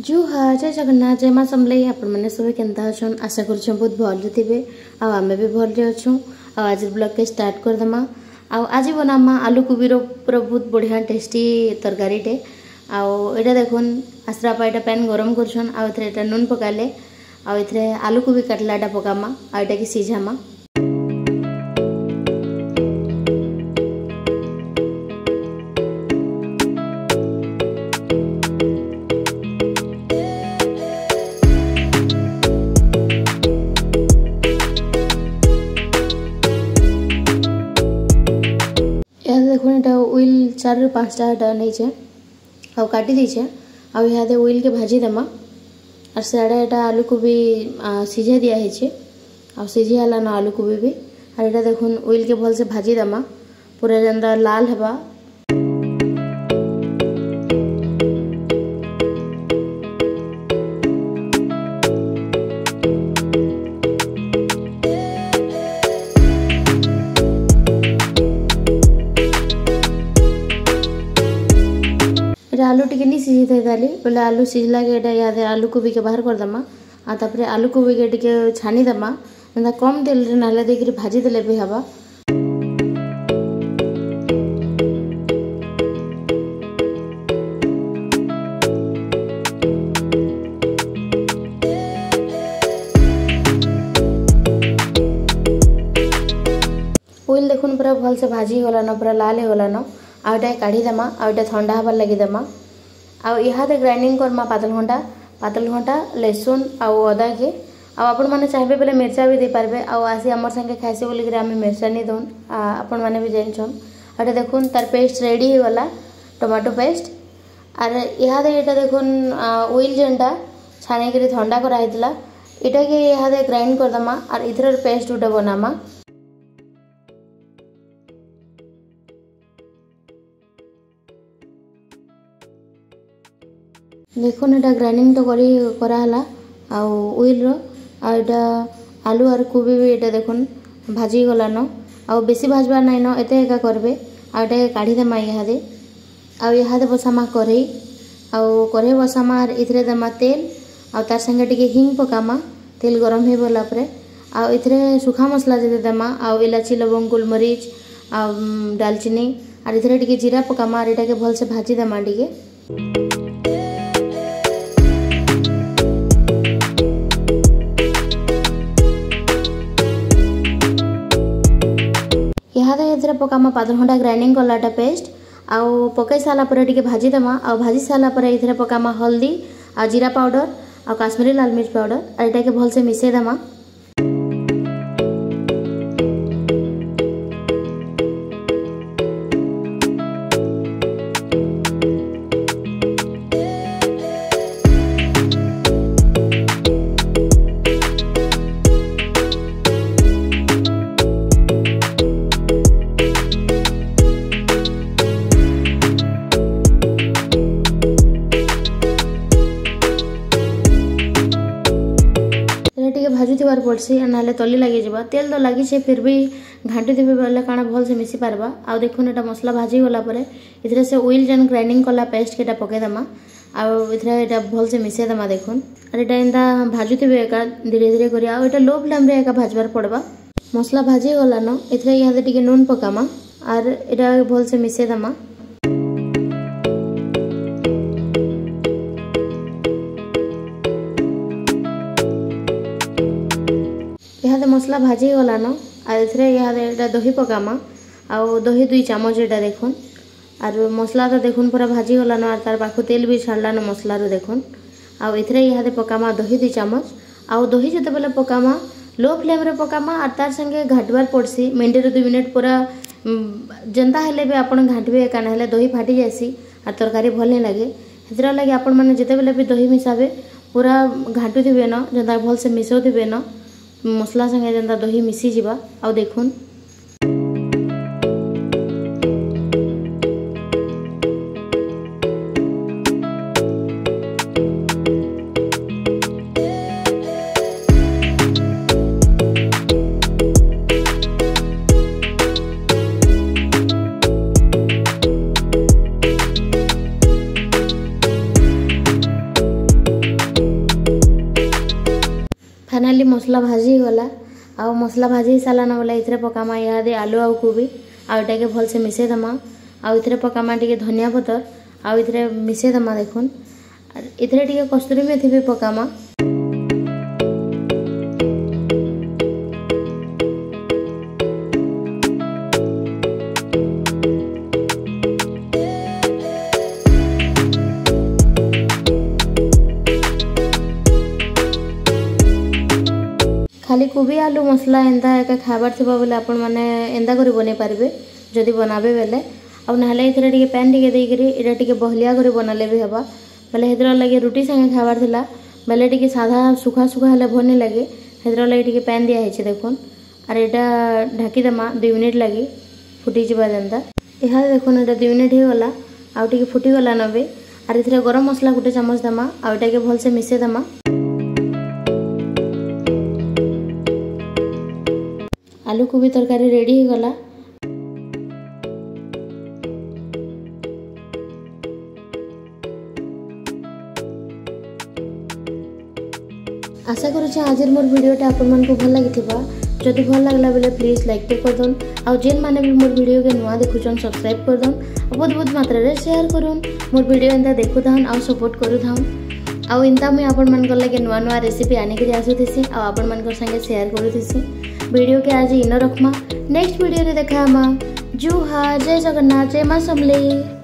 जुहा जय जगन्नाथ जय माँ समलई आपने सब के आशा कर बहुत भल्ले थे आम भी भल्ले अच्छे आज ब्लग के स्टार्ट करदे आज बनामा आलू कोबी पूरा बहुत बढ़िया टेस्टी तरकारीटे आटा देखन आश्रापा ये पैन गरम कर नून पकाले आलू कोबी काटलाटा पकामा आईटा कि सीझामा चार पाँचटा नहींचे आटीदे आदे ओल के भाजी देमा और सियाड़े यहाँ आलू को भी सीझे दिखे आजी गलान आलू को भी आर यहाँ देख ओल के भल से भाजी देमा पूरा जनता लाल हवा ಆಲೂ ಟಿಕೆನಿ ಸಿಜಿತಾ ಇಲ್ಲಿ ಬೋಲೆ ಆಲೂ ಸಿಜಿಲಾಗ ಅದೇ ಆಲೂ ಕೋಬಿಗೆ ಬಾହାର କରିଦେମା ଆଉ ତାପରେ ଆଲୁ କୋବିକେ ଟିକେ ଛାଣିଦେମା ଏନ୍ତା କମ୍ ତେଲରେ ନାହେଲେ ଦେଇକିରି ଭାଜିଦେଲେ ବି ହେବା ଉଇଲ୍ ଦେଖୁନ୍ ପୁରା ଭଲ୍ସେ ଭାଜି ଗଲାନ ପୁରା ଲାଲ୍ ହେଇଗଲାନ ଆଉ ଏଇଟା କାଢ଼ିଦେମା ଆଉ ଏଇଟା ଥଣ୍ଡା ହେବାର୍ ଲାଗିଦେମା ଆଉ ଇହାଦେ ଗ୍ରାଇଣ୍ଡିଂ କର୍ମା ପାତଲଘଣ୍ଟା ପାତଲଘଣ୍ଟା ଲେସୁନ୍ ଆଉ ଅଦାକେ ଆଉ ଆପଣମାନେ ଚାହିଁବେ ବେଲେ ମିର୍ଚା ବି ଦେଇପାରିବେ ଆଉ ଆସି ଆମର ସାଙ୍ଗେ ଖାଇସି ବୋଲିକିରି ଆମେ ମିର୍ଚା ନେଇ ଦଉନ୍ ଆପଣମାନେ ବି ଜାଣିଛନ୍ ଆଉ ଏଇଟା ଦେଖୁନ୍ ତାର ପେଷ୍ଟ ରେଡ଼ି ହେଇଗଲା ଟମାଟୋ ପେଷ୍ଟ ଆର୍ ଇହାଦେ ଏଇଟା ଦେଖୁନ୍ ଉଇଲ୍ ଯେନ୍ଟା ଛାଣିକିରି ଥଣ୍ଡା କରାହେଇଥିଲା ଏଇଟାକେ ଇହାଦେ ଗ୍ରାଇଣ୍ଡ କରିଦେମା ଆର୍ ଇଥିର ପେଷ୍ଟ ଗୋଟେ ବନାମା দেখুন এটা গ্রাইଣ୍ଡিংটা করি করাহলা আউ উইলর আর এটা আলু আর কোবি বি এটা দেখুন ভাজি গলান আউ বেশি ভাজবার নাইন এতে একা করবে আর এটাকে কাঢ়ি দেমা ইহাদে আউ ইহাদে বসামা কড়াই আউ কড়াই বসামা আর এথিরে দেমা তেল আউ তার সাঙ্গে টিকে হিং পকামা তেল গরম হয়ে গলা পরে আউ এথিরে শুখা মশলা যেতে দেমা আউ ইলাচি লবঙ্গ গোলমরিচ আউ ডালচিনি আর এথিরে টিকে জিরা পকামা আর এটাকে ভালসে ভাজি দেমা টিকে ଇହାଦେ ଏଥିରେ ପକାମା ପାତଲ ଘଣ୍ଟା ଗ୍ରାଇଣ୍ଡିଙ୍ଗ କଲାଟା ପେଷ୍ଟ ଆଉ ପକାଇ ସାରିଲା ପରେ ଟିକେ ଭାଜିଦେମା ଆଉ ଭାଜି ସାରିଲା ପରେ ଏଥିରେ ପକାମା ହଳଦୀ ଆଉ ଜିରା ପାଉଡ଼ର ଆଉ କାଶ୍ମୀରୀ ଲାଲ ମିର୍ଚ ପାଉଡ଼ର ଆଉ ଏଇଟାକେ ଭଲସେ ମିଶାଇ ଦେମା ଘିନିବାର ପଡ଼୍ସି ନହେଲେ ତଲି ଲାଗିଯିବା ତେଲ୍ ତ ଲାଗିଛେ ଫିର୍ ବି ଘାଣ୍ଟୁଥିବେ ବେଲେ କାଣା ଭଲ୍ସେ ମିଶି ପାର୍ବା ଆଉ ଦେଖୁନ୍ ଏଇଟା ମସଲା ଭାଜି ଗଲା ପରେ ଏଥିରେ ସେ ଉଇଲ୍ ଯେନ୍ ଗ୍ରାଇଣ୍ଡିଂ କଲା ପେଷ୍ଟ ଏଇଟା ପକେଇଦେମା ଆଉ ଏଥିରେ ଏଇଟା ଭଲ୍ସେ ମିଶେଇଦେମା ଦେଖୁନ୍ ଆର୍ ଏଇଟା ଏନ୍ତା ଭାଜୁଥିବେ ଏକା ଧୀରେ ଧୀରେ କରି ଆଉ ଏଇଟା ଲୋ ଫ୍ଲେମ୍ରେ ଏକା ଭାଜବାର ପଡ଼୍ବା ମସଲା ଭାଜି ଗଲାନ ଏଥିରେ ଇହାଦେ ଟିକେ ନୁନ୍ ପକାମା ଆର୍ ଏଇଟା ଭଲ୍ସେ ମିଶେଇଦେମା মশলা ভাজি গলান আর এতে ইহাদে এটা দহি পকামা আও দহি দুই চামচ এটা দেখুন আর মশলাটা দেখুন পুরা ভাজি গলান আর তার পাখু তেল বি ছাড়লান মশলার দেখুন আও এতে ইহাদে পকামা দহি দুই চামচ আও দহি যেতবেলে পকামা লো ফ্লেম্রে পকামা আর তার সঙ্গে ঘাটবার পড়ছি মিনিটে দুই মিনিট পুরা ଯେନ୍ତା ହେଲେ ବି ଆପଣ ଘାଣ୍ଟିବେ କାଣା ହେଲେ ଦହି ଫାଟି ଯାଏସି ଆର୍ ତରକାରୀ ଭଲ୍ ନାଇଁ ଲାଗେ ହେଥିରର୍ ଲାଗି ଆପଣମାନେ ଯେତେବେଲେ ବି ଦହି ମିଶାବେ ପୁରା ଘାଣ୍ଟୁଥିବେ ନ ଯେନ୍ତା ଭଲ୍ସେ ମିଶଉଥିବେ ନ ମସଲା ସାଙ୍ଗେ ଯେନ୍ତା ଦହି ମିଶିଯିବା ଆଉ ଦେଖୁନ୍ ବନାଲି ମସଲା ଭାଜି ଗଲା ଆଉ ମସଲା ଭାଜି ହେଇସାରିଲାନ ବୋଲେ ଏଥିରେ ପକାମା ଇହାଦେ ଆଲୁ ଆଉ କୋବି ଆଉ ଏଟାକେ ଭଲସେ ମିଶାଇ ଦେମା ଆଉ ଏଥିରେ ପକାମା ଟିକେ ଧନିଆ ପତର ଆଉ ଏଥିରେ ମିଶାଇ ଦେମା ଦେଖୁନ୍ ଏଥିରେ ଟିକେ କସ୍ତୁରୀ ମେଥି ବି ପକାମା ଖାଲି କୋବି ଆଲୁ ମସଲା ଏନ୍ତା ଏକା ଖାଇବାର ଥିବ ବୋଲେ ଆପଣମାନେ ଏନ୍ତା କରି ବନେଇ ପାରିବେ ଯଦି ବନାବେ ବେଲେ ଆଉ ନହେଲେ ଏଥିରେ ଟିକେ ପ୍ୟାନ୍ ଟିକେ ଦେଇକରି ଏଇଟା ଟିକେ ବହଲିଆ କରି ବନାଲେ ବି ହେବା ବେଲେ ସେଥିର ଲାଗି ରୁଟି ସାଙ୍ଗେ ଖାଇବାର ଥିଲା ବେଲେ ଟିକେ ସାଧା ଶୁଖା ଶୁଖା ହେଲେ ଭଲ ନାଇଁ ଲାଗେ ସେଥିର ଲାଗି ଟିକେ ପ୍ୟାନ୍ ଦିଆହେଇଛି ଦେଖୁନ୍ ଆର୍ ଏଇଟା ଢାକିଦେମା ଦୁଇ ମିନିଟ୍ ଲାଗି ଫୁଟିଯିବା ଯେନ୍ତା ଏହା ଦେଖୁନ୍ ଏଇଟା ଦୁଇ ମିନିଟ୍ ହେଇଗଲା ଆଉ ଟିକେ ଫୁଟିଗଲା ନବେ ଆର୍ ଏଥିରେ ଗରମ ମସଲା ଗୋଟେ ଚାମଚ ଦେମା ଆଉ ଏଇଟାକେ ଭଲସେ ମିଶେଇ ଦେମା ଆଳୁ କୋବି ତରକାରୀ ରେଡ଼ି ହୋଇଗଲା আশা করছি আজের মোর ভিডিওটা আপনার ভাল লাগিথিবা যদি ভাল লাগলা বেলে প্লিজ লাইকটে করদন আউ যেন মানে বি মোর ভিডিওকে নূয়া দেখুছন সবসক্রাইব করদন বহুত বহুত মাত্রায় সেয়ার করুন মোর ভিডিও এন্তা দেখু থাউন আউ সপোর্ট করু থাউন আউ এন্তা মুই আপনার লাগে নূয়া নূয়া রেসিপি আনিকি আসুথিসি আউ আপনার সাথে সেয়ার করুথিসি ଭିଡ଼ିଓକେ ଆଜି ଇନ ରଖ୍ମା ନେକ୍ସଟ ଭିଡ଼ିଓରେ ଦେଖା ହେମା ଜୁହାର ଜୟ ଜଗନ୍ନାଥ ଜୟ ମା ସମଲେଇ